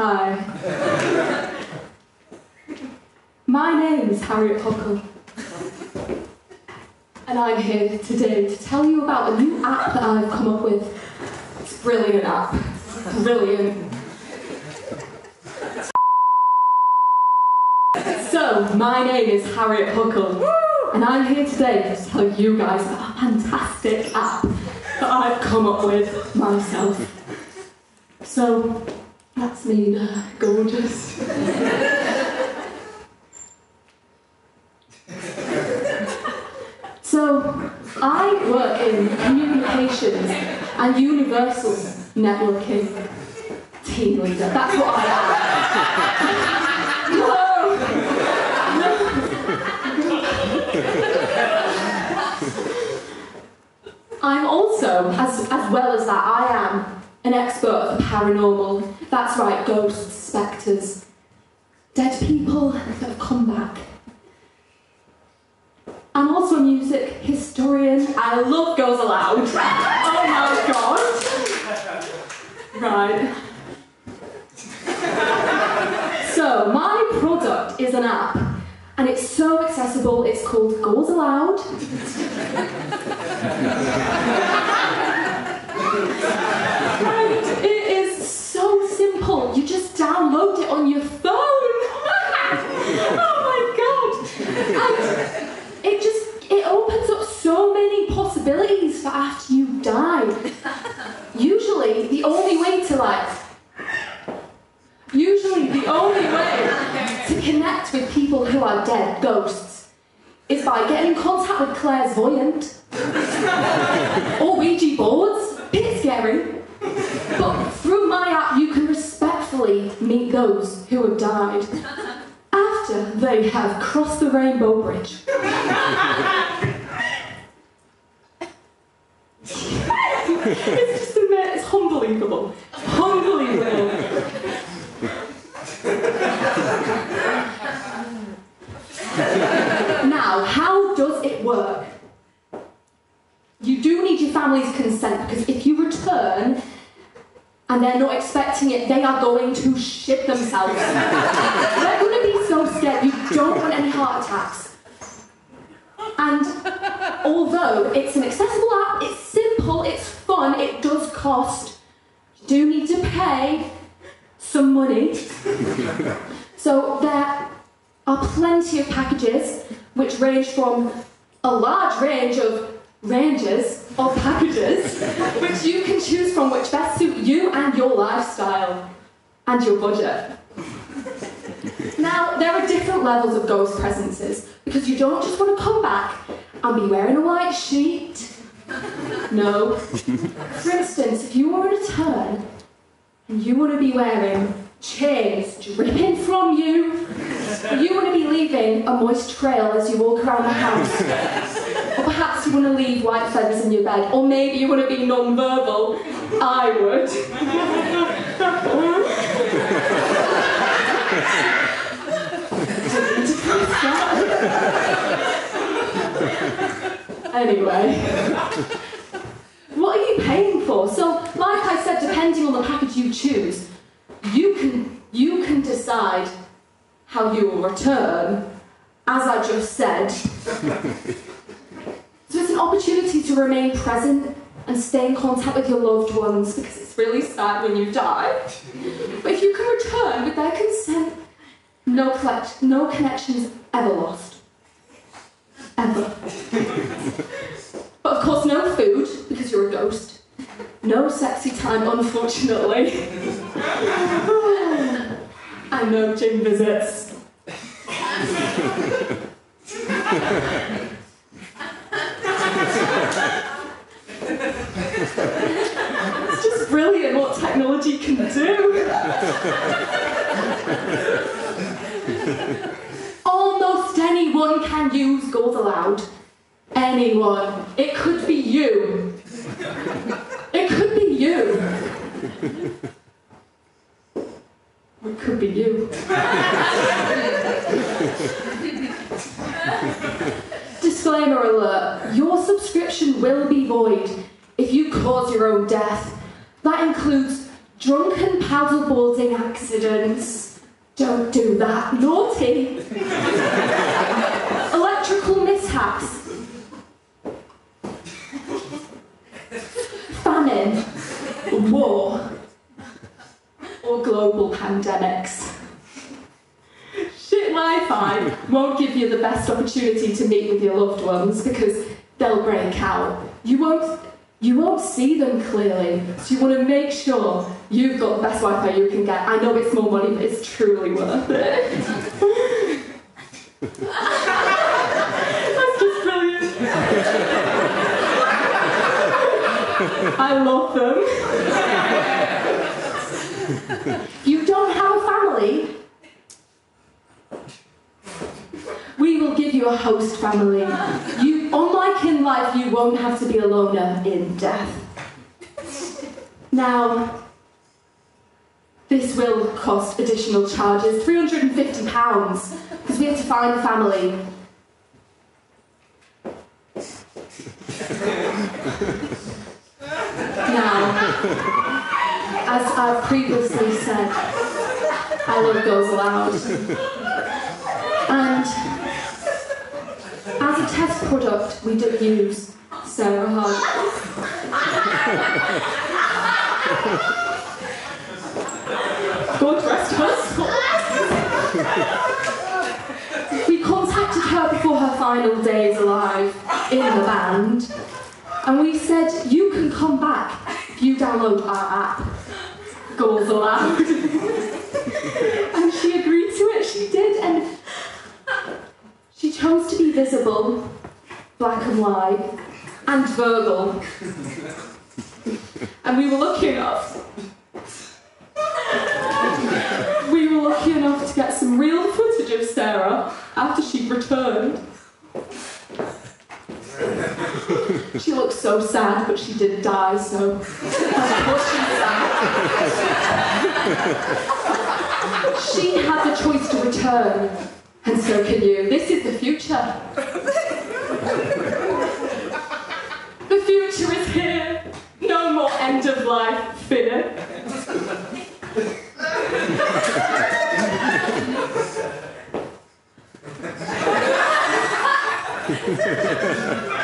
Hi. My name is Harriet Huckle. And I'm here today to tell you about a new app that I've come up with. It's a brilliant app. Brilliant. So, my name is Harriet Huckle. And I'm here today to tell you guys about a fantastic app that I've come up with myself. So, that's me, gorgeous. so, I work in communications and universal networking. Team leader, that's what I am. no! I'm also, as, as well as that, I am an expert of the paranormal. That's right, ghosts, spectres, dead people that have come back. I'm also a music historian. I love Girls Aloud. oh my god. Right. So, my product is an app, and it's so accessible, it's called Ghosts Aloud. and it is so simple. You just download it on your phone. oh my god. And it just it opens up so many possibilities for after you die. Usually the only way to like usually the only way to connect with people who are dead, ghosts, is by getting in contact with clairvoyant or Ouija boards. Bit scary. But through my app you can respectfully meet those who have died after they have crossed the rainbow bridge. it's just a minute, it's unbelievable. Unbelievable. now, how does it work? You do need your family's consent because if you return and they're not expecting it, they are going to shit themselves. they're going to be so scared. You don't want any heart attacks. And although it's an accessible app, it's simple, it's fun, it does cost, do need to pay some money. so there are plenty of packages which range from a large range of ranges of packages which you can choose from which best suit you and your lifestyle and your budget. Now, there are different levels of ghost presences because you don't just want to come back and be wearing a white sheet. No. For instance, if you want to turn and you want to be wearing chains dripping from you, you want to be leaving a moist trail as you walk around the house. Or perhaps you want to leave white feathers in your bed, or maybe you want to be non-verbal. I would. Anyway. What are you paying for? So, like I said, depending on the package you choose, you can you can decide how you will return, as I just said. so it's an opportunity to remain present and stay in contact with your loved ones because it's really sad when you die. But if you can return with their consent, no, collect, no connections ever lost. Ever. But of course, no food because you're a ghost. No sexy time, unfortunately. and no gym visits. it's just brilliant what technology can do. Almost anyone can use Ghosts Aloud. Anyone. It could be you. It could be you. It could be you. Disclaimer alert your subscription will be void if you cause your own death. That includes Drunken paddleboarding accidents. Don't do that. Naughty. Global pandemics. Shit Wi-Fi won't give you the best opportunity to meet with your loved ones because they'll break out. You won't you won't see them clearly. So you want to make sure you've got the best Wi-Fi you can get. I know it's more money, but it's truly worth it. That's just brilliant. I love them. you don't have a family, we will give you a host family. You, unlike in life, you won't have to be a loner in death. Now, this will cost additional charges, £350, because we have to find a family. now, as I've previously said, I love Girls Aloud. And as a test product, we did use Sarah Harding. God rest her we contacted her before her final days alive in the band, and we said, You can come back if you download our app, Ghosts Aloud. and she agreed to it, she did, and she chose to be visible, black and white, and verbal. and we were lucky enough. we were lucky enough to get some real footage of Sarah after she returned. she looked so sad, but she did die, so of course she's sad. she had the choice to return, and so can you. This is the future. the future is here. No more end of life fear.